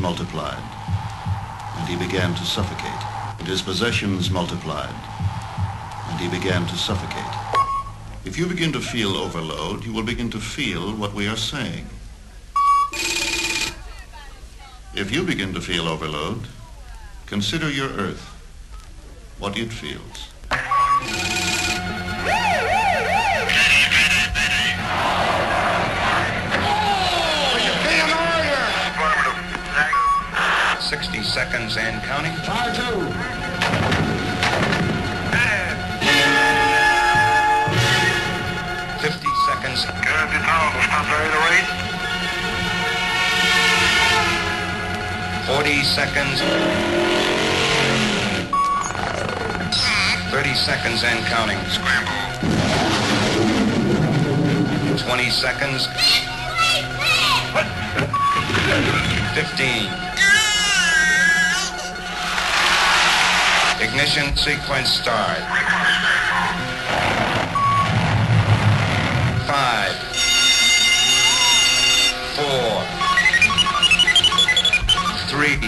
multiplied. And he began to suffocate. And his possessions multiplied. And he began to suffocate. If you begin to feel overload, you will begin to feel what we are saying. If you begin to feel overload, consider your Earth, what it feels. Seconds and counting. Fire two. Fifty seconds. Good, the tunnel will stop right away. Forty seconds. Thirty seconds and counting. Scramble. Twenty seconds. Fifteen. Ignition sequence start. Five. Four. Three.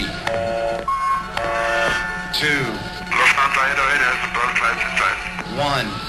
Two. Lufthansa 808 has the boat flight success. One.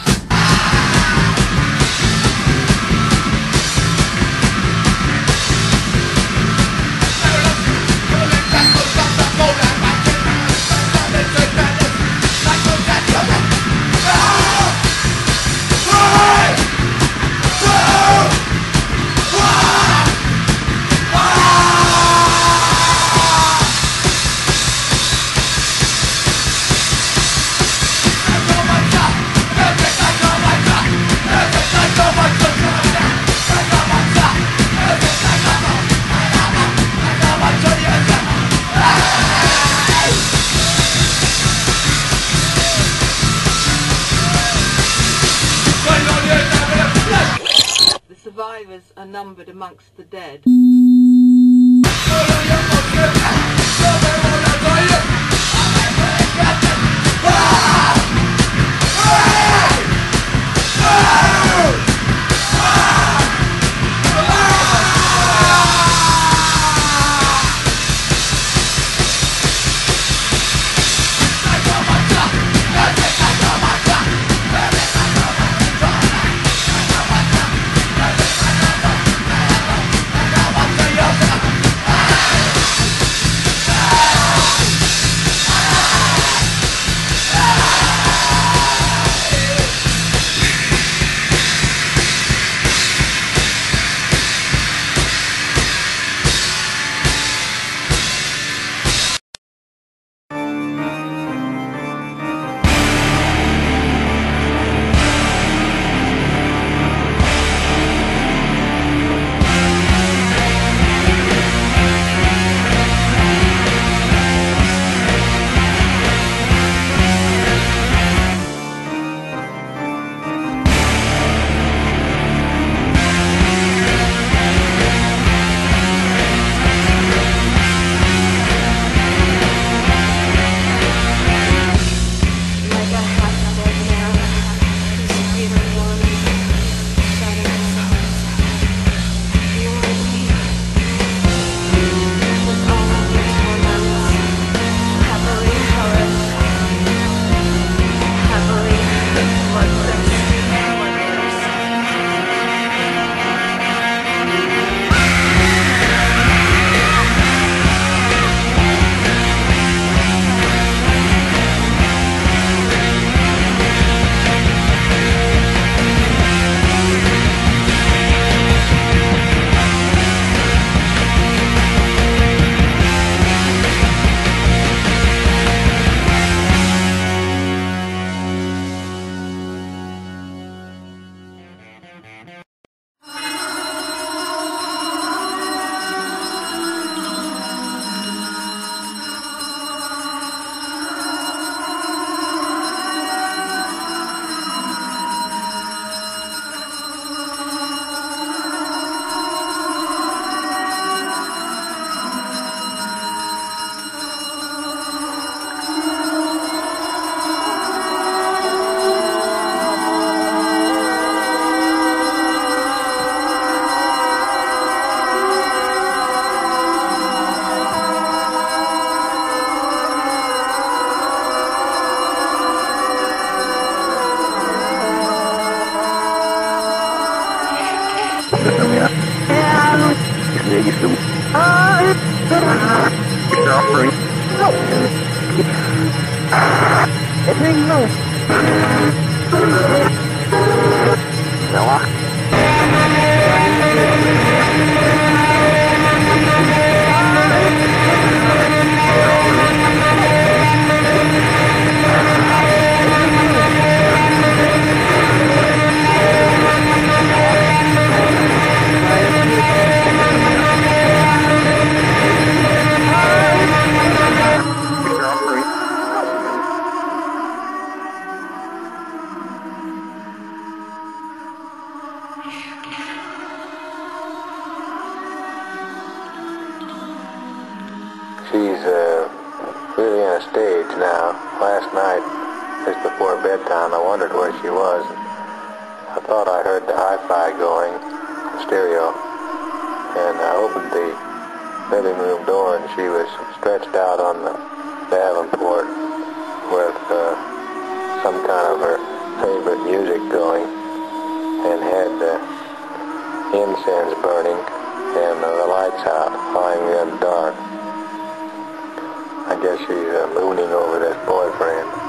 Now. Last night, just before bedtime, I wondered where she was. I thought I heard the hi-fi going, stereo, and I opened the living room door and she was stretched out on the Davenport with uh, some kind of her favorite music going and had uh, incense burning and the lights out, lying in the dark. Guess she's uh, mooning over this boyfriend.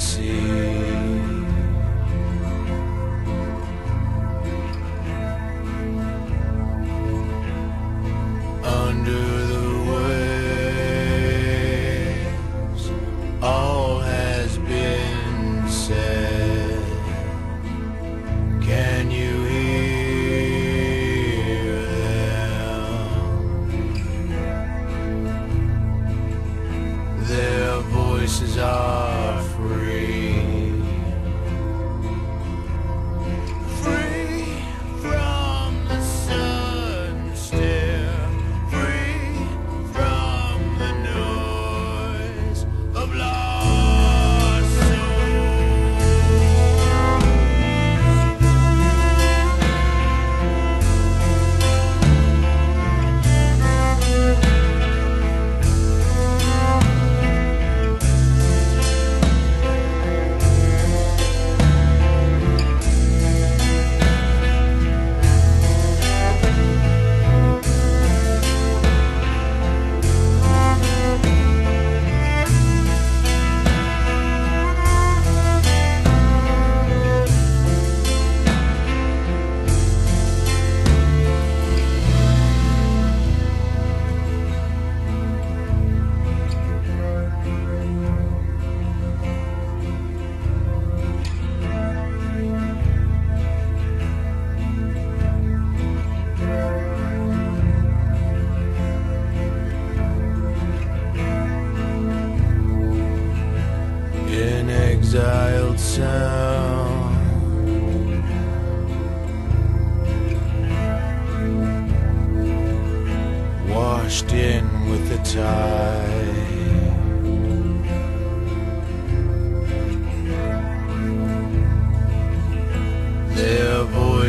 Run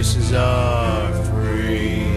voices are free. Free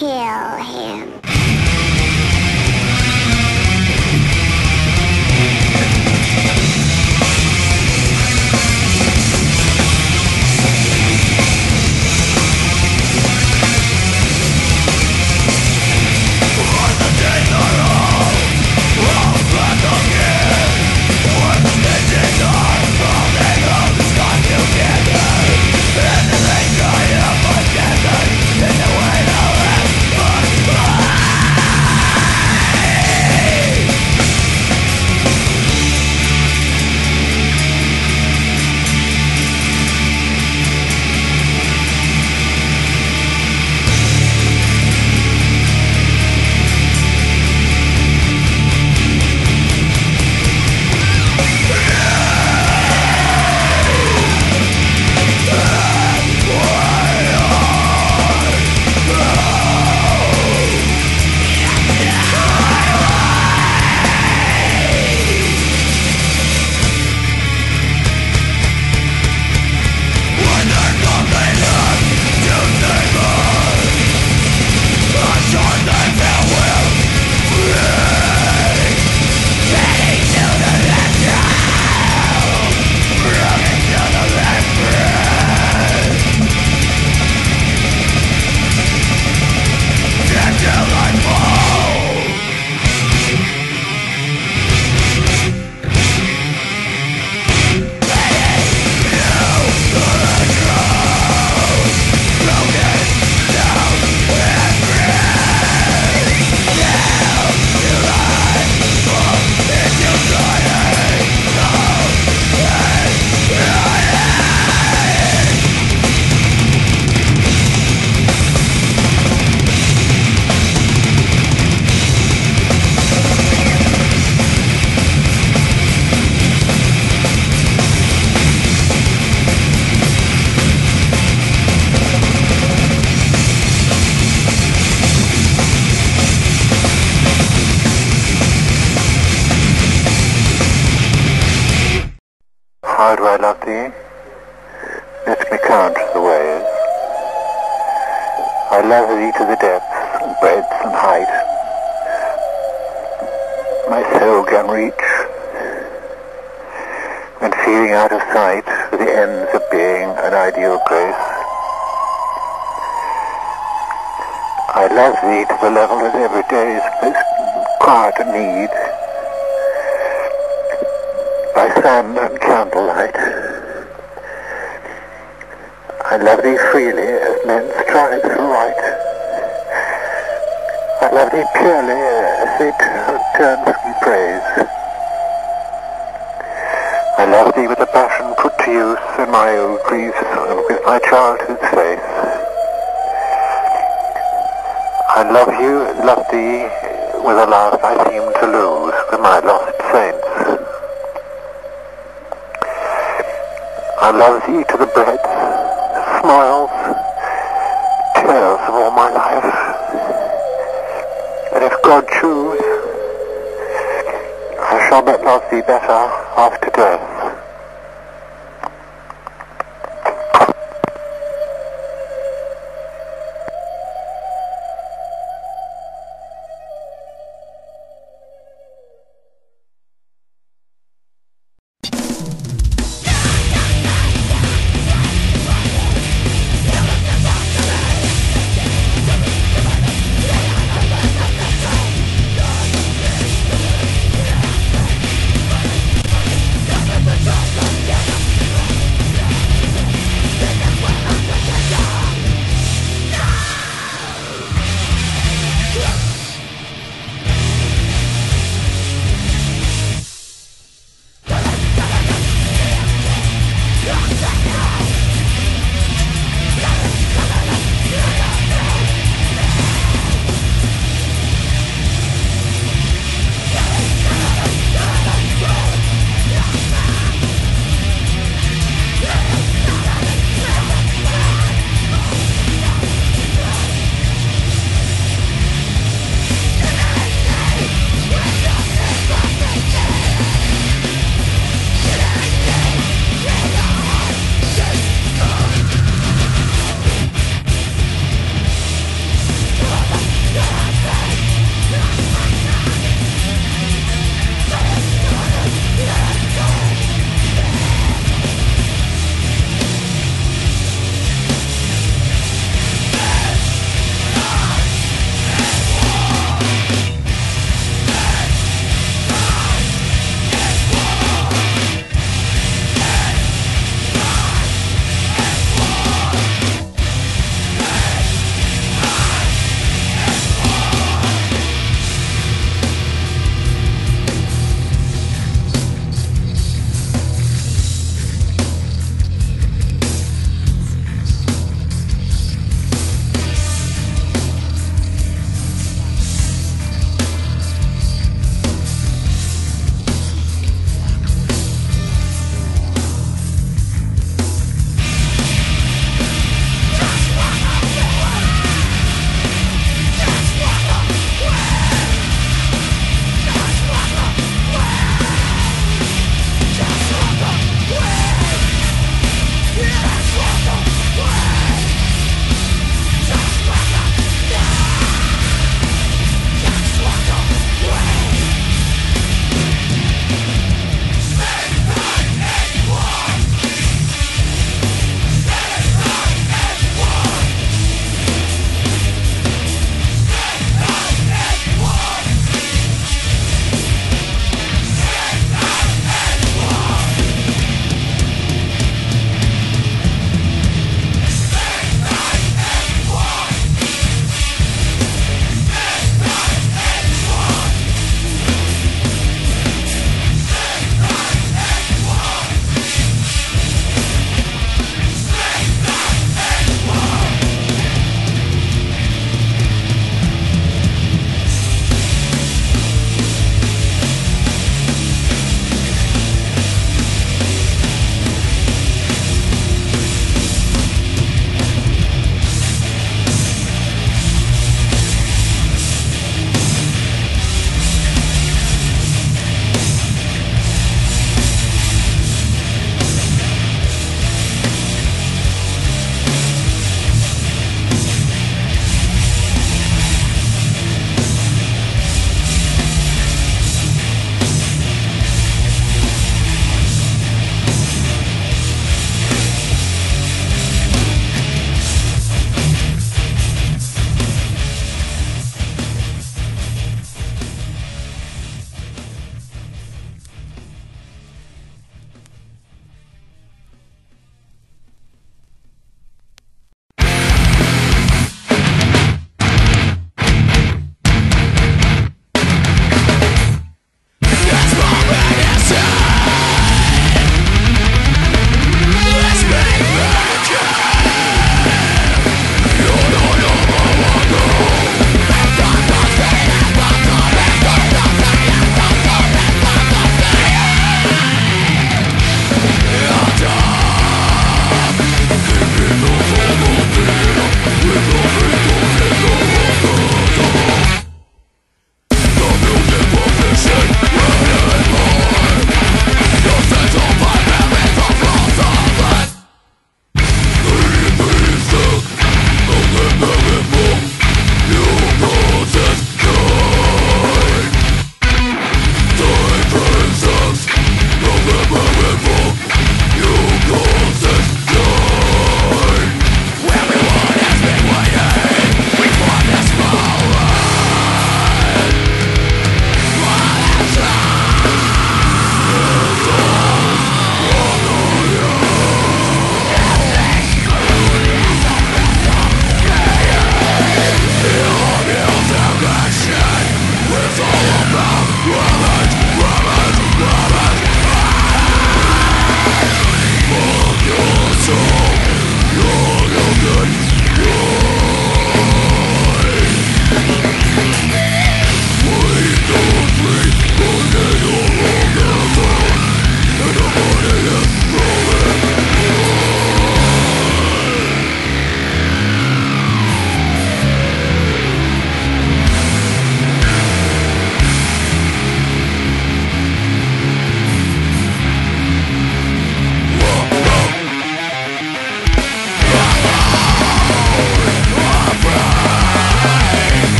kill him. How do I love thee? Let me count the ways. I love thee to the depths and breadth and height. My soul can reach, when feeling out of sight for the ends of being an ideal grace. I love thee to the level of every day's most quiet need sand and candlelight. I love thee freely as men strive for right. I love thee purely as they turn from praise. I love thee with a passion put to use in my old griefs and with my childhood's faith. I love you, love thee with a love I seem to lose with my lost saints. I love thee to the breadth, smiles, tears of all my life. And if God choose, I shall but love thee better after death.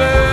Is